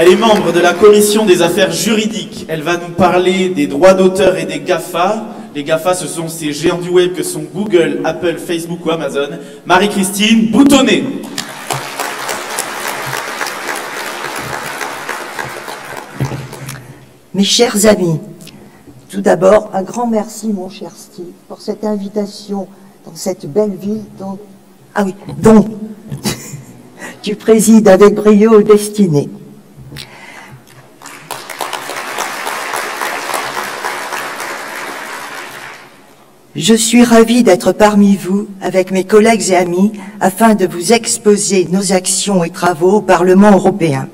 Elle est membre de la commission des affaires juridiques. Elle va nous parler des droits d'auteur et des GAFA. Les GAFA, ce sont ces géants du web que sont Google, Apple, Facebook ou Amazon. Marie-Christine Boutonnet. Mes chers amis, tout d'abord, un grand merci, mon cher Steve, pour cette invitation dans cette belle ville dont, ah oui, dont tu présides avec brio Destinée. Je suis ravi d'être parmi vous avec mes collègues et amis afin de vous exposer nos actions et travaux au Parlement européen.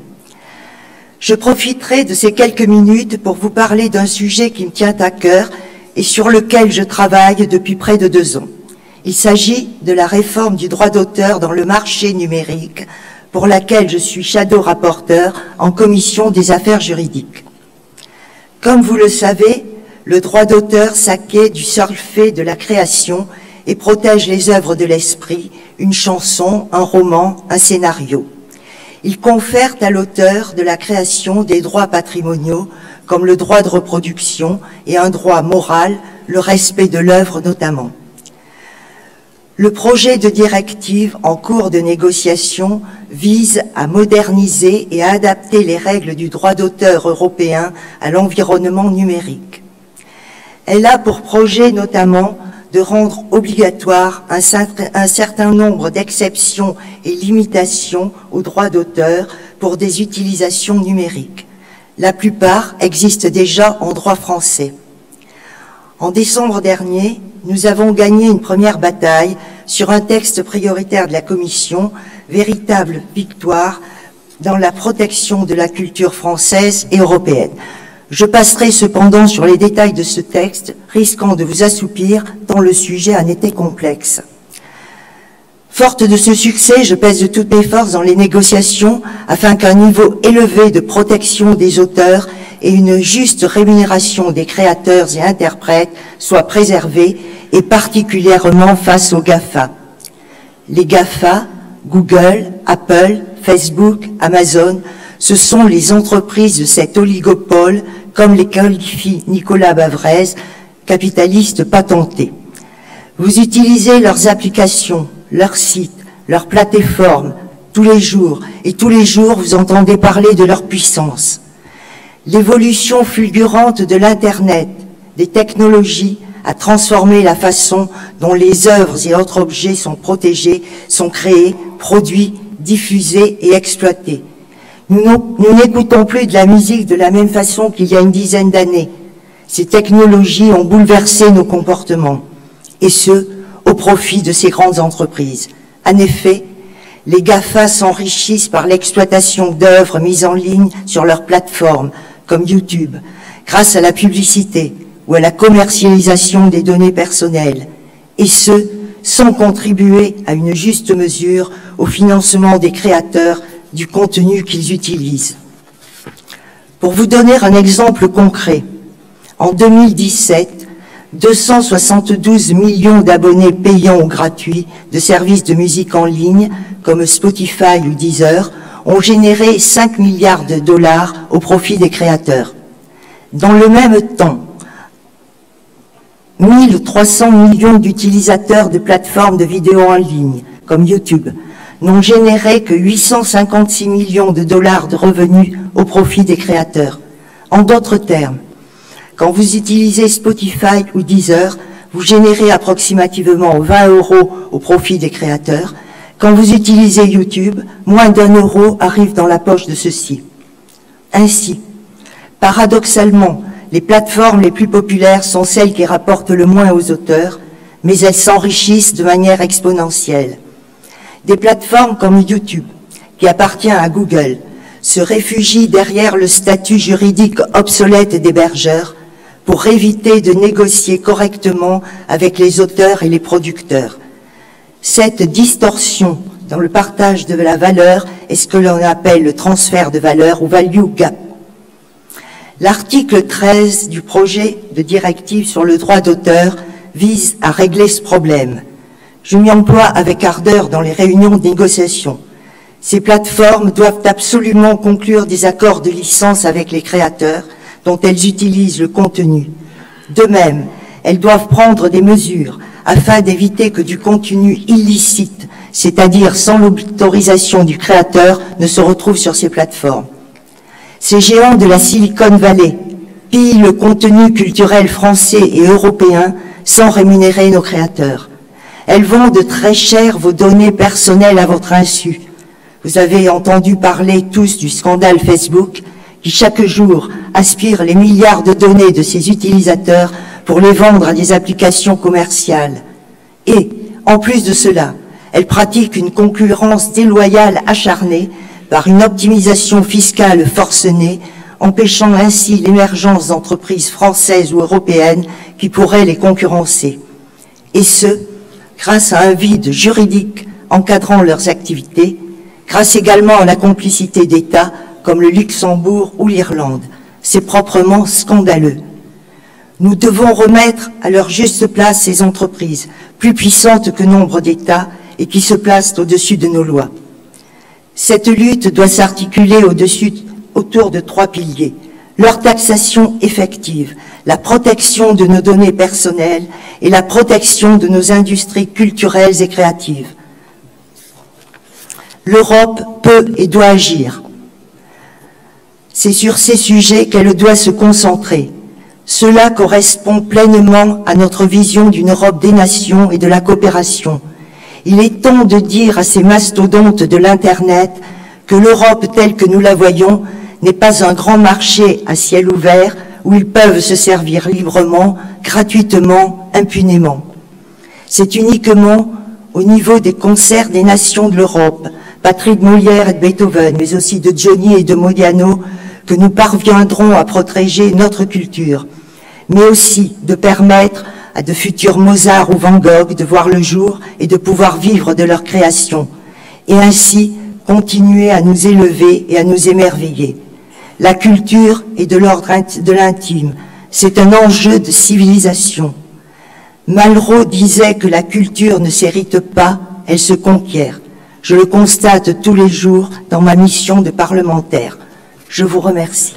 Je profiterai de ces quelques minutes pour vous parler d'un sujet qui me tient à cœur et sur lequel je travaille depuis près de deux ans. Il s'agit de la réforme du droit d'auteur dans le marché numérique, pour laquelle je suis shadow rapporteur en commission des affaires juridiques. Comme vous le savez, le droit d'auteur s'acquiert du fait de la création et protège les œuvres de l'esprit, une chanson, un roman, un scénario. Il confère à l'auteur de la création des droits patrimoniaux, comme le droit de reproduction et un droit moral, le respect de l'œuvre notamment. Le projet de directive en cours de négociation vise à moderniser et à adapter les règles du droit d'auteur européen à l'environnement numérique. Elle a pour projet notamment de rendre obligatoire un, certain nombre d'exceptions et limitations au droit d'auteur pour des utilisations numériques. La plupart existent déjà en droit français. En décembre dernier, nous avons gagné une première bataille sur un texte prioritaire de la Commission, véritable victoire dans la protection de la culture française et européenne. Je passerai cependant sur les détails de ce texte, risquant de vous assoupir tant le sujet en était complexe. Forte de ce succès, je pèse toutes mes forces dans les négociations afin qu'un niveau élevé de protection des auteurs et une juste rémunération des créateurs et interprètes soient préservés, et particulièrement face aux GAFA. Les GAFA, Google, Apple, Facebook, Amazon, ce sont les entreprises de cet oligopole comme les qualifie Nicolas Bavrez, capitaliste patenté. Vous utilisez leurs applications, leurs sites, leurs plateformes tous les jours, et tous les jours vous entendez parler de leur puissance. L'évolution fulgurante de l'Internet, des technologies, a transformé la façon dont les œuvres et autres objets sont protégés, sont créés, produits, diffusés et exploités. Nous n'écoutons plus de la musique de la même façon qu'il y a une dizaine d'années. Ces technologies ont bouleversé nos comportements, et ce, au profit de ces grandes entreprises. En effet, les GAFA s'enrichissent par l'exploitation d'œuvres mises en ligne sur leurs plateformes, comme YouTube, grâce à la publicité ou à la commercialisation des données personnelles, et ce, sans contribuer à une juste mesure au financement des créateurs du contenu qu'ils utilisent. Pour vous donner un exemple concret, en 2017, 272 millions d'abonnés payants ou gratuits de services de musique en ligne comme Spotify ou Deezer ont généré 5 milliards de dollars au profit des créateurs. Dans le même temps, 1300 millions d'utilisateurs de plateformes de vidéos en ligne comme YouTube n'ont généré que 856 millions de dollars de revenus au profit des créateurs. En d'autres termes, quand vous utilisez Spotify ou Deezer, vous générez approximativement 20 euros au profit des créateurs. Quand vous utilisez YouTube, moins d'un euro arrive dans la poche de ceux-ci. Ainsi, paradoxalement, les plateformes les plus populaires sont celles qui rapportent le moins aux auteurs, mais elles s'enrichissent de manière exponentielle. Des plateformes comme YouTube, qui appartient à Google, se réfugient derrière le statut juridique obsolète d'hébergeur pour éviter de négocier correctement avec les auteurs et les producteurs. Cette distorsion dans le partage de la valeur est ce que l'on appelle le transfert de valeur ou value gap. L'article 13 du projet de directive sur le droit d'auteur vise à régler ce problème je m'y emploie avec ardeur dans les réunions de négociation. Ces plateformes doivent absolument conclure des accords de licence avec les créateurs dont elles utilisent le contenu. De même, elles doivent prendre des mesures afin d'éviter que du contenu illicite, c'est-à-dire sans l'autorisation du créateur, ne se retrouve sur ces plateformes. Ces géants de la Silicon Valley pillent le contenu culturel français et européen sans rémunérer nos créateurs. Elles vendent très cher vos données personnelles à votre insu. Vous avez entendu parler tous du scandale Facebook qui chaque jour aspire les milliards de données de ses utilisateurs pour les vendre à des applications commerciales. Et, en plus de cela, elle pratique une concurrence déloyale acharnée par une optimisation fiscale forcenée, empêchant ainsi l'émergence d'entreprises françaises ou européennes qui pourraient les concurrencer. Et ce, grâce à un vide juridique encadrant leurs activités, grâce également à la complicité d'États comme le Luxembourg ou l'Irlande. C'est proprement scandaleux. Nous devons remettre à leur juste place ces entreprises, plus puissantes que nombre d'États et qui se placent au-dessus de nos lois. Cette lutte doit s'articuler autour de trois piliers. Leur taxation effective, la protection de nos données personnelles et la protection de nos industries culturelles et créatives. L'Europe peut et doit agir. C'est sur ces sujets qu'elle doit se concentrer. Cela correspond pleinement à notre vision d'une Europe des nations et de la coopération. Il est temps de dire à ces mastodontes de l'Internet que l'Europe telle que nous la voyons n'est pas un grand marché à ciel ouvert où ils peuvent se servir librement, gratuitement, impunément. C'est uniquement au niveau des concerts des nations de l'Europe, Patrick Molière et de Beethoven, mais aussi de Johnny et de Modiano, que nous parviendrons à protéger notre culture, mais aussi de permettre à de futurs Mozart ou Van Gogh de voir le jour et de pouvoir vivre de leur création, et ainsi continuer à nous élever et à nous émerveiller. La culture est de l'ordre de l'intime, c'est un enjeu de civilisation. Malraux disait que la culture ne s'hérite pas, elle se conquiert. Je le constate tous les jours dans ma mission de parlementaire. Je vous remercie.